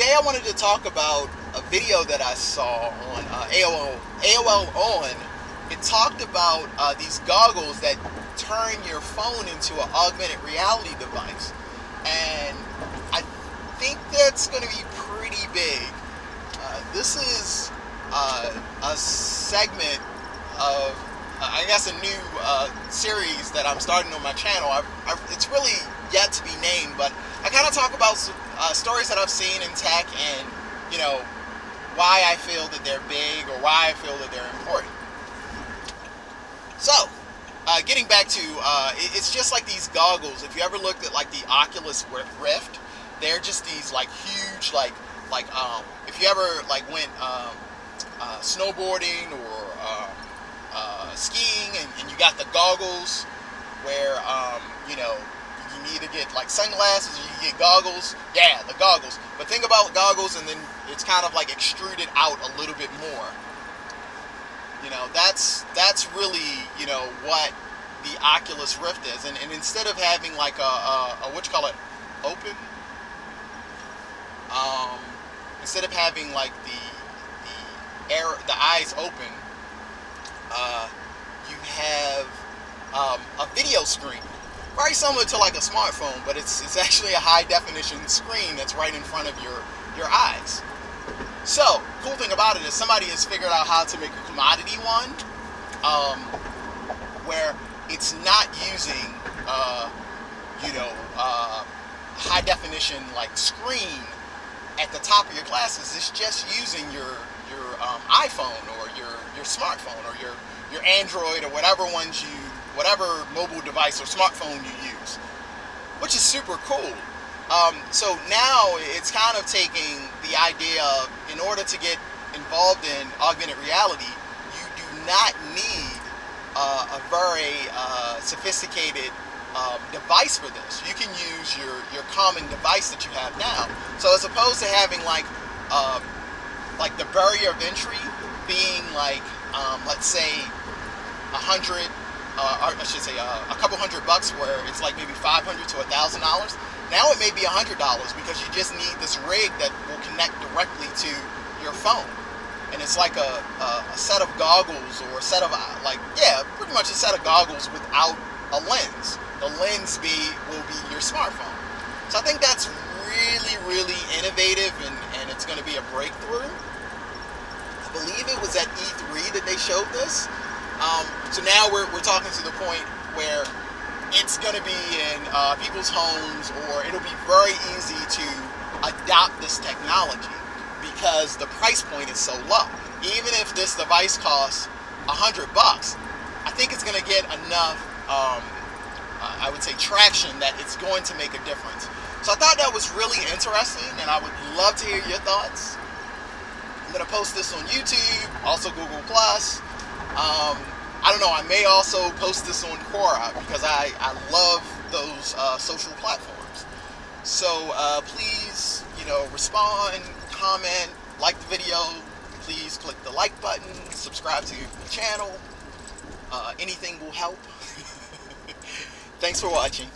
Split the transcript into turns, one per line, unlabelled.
today I wanted to talk about a video that I saw on uh, AOL, AOL On. It talked about uh, these goggles that turn your phone into an augmented reality device. And I think that's going to be pretty big. Uh, this is uh, a segment of, uh, I guess, a new uh, series that I'm starting on my channel. I've, I've, it's really yet to be named, but I kind of talk about uh, stories that I've seen in tech and, you know, why I feel that they're big or why I feel that they're important. So, uh, getting back to, uh, it's just like these goggles. If you ever looked at like the Oculus Rift, they're just these like huge, like, like um, if you ever like went um, uh, snowboarding or uh, uh, skiing and, and, you got the goggles where, um, you know, you either get like sunglasses or you get goggles. Yeah, the goggles. But think about goggles and then it's kind of like extruded out a little bit more. You know, that's that's really, you know, what the Oculus Rift is. And, and instead of having like a, a, a what you call it, open, um, instead of having like the the air, the eyes open, uh, you have um, a video screen very similar to like a smartphone, but it's it's actually a high definition screen that's right in front of your your eyes. So, cool thing about it is somebody has figured out how to make a commodity one, um, where it's not using, uh, you know, uh, high definition like screen at the top of your glasses. It's just using your your um, iPhone or your your smartphone or your your Android or whatever ones you whatever mobile device or smartphone you use, which is super cool. Um, so now it's kind of taking the idea of, in order to get involved in augmented reality, you do not need uh, a very uh, sophisticated um, device for this. You can use your, your common device that you have now. So as opposed to having like uh, like the barrier of entry being like, um, let's say, a hundred uh, I should say uh, a couple hundred bucks where it's like maybe 500 to a thousand dollars. Now it may be a hundred dollars because you just need this rig that will connect directly to your phone. And it's like a, a, a set of goggles or a set of uh, like yeah, pretty much a set of goggles without a lens. The lens be will be your smartphone. So I think that's really really innovative and, and it's going to be a breakthrough. I believe it was at E3 that they showed this. Um, so now we're, we're talking to the point where it's going to be in uh, people's homes or it'll be very easy to adopt this technology because the price point is so low. Even if this device costs a hundred bucks, I think it's going to get enough, um, I would say, traction that it's going to make a difference. So I thought that was really interesting, and I would love to hear your thoughts. I'm going to post this on YouTube, also Google Plus. I don't know. I may also post this on Quora because I, I love those uh, social platforms. So uh, please, you know, respond, comment, like the video. Please click the like button, subscribe to the channel. Uh, anything will help. Thanks for watching.